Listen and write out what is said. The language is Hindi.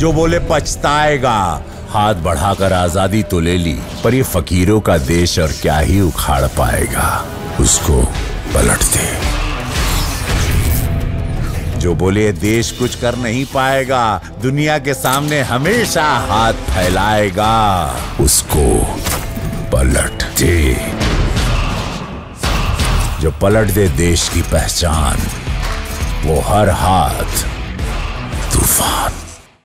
जो बोले पछताएगा। हाथ बढ़ाकर आज़ादी तो ले ली, पर ये फकीरों का देश और क्या ही उखाड़ पाएगा, उसको पलट दे। जो बोले देश कुछ कर नहीं पाएगा, दुनिया के सामने हमेशा हाथ फैलाएगा, उसको पलट दे। जो पलट दे देश की पहचान, वो हर हाथ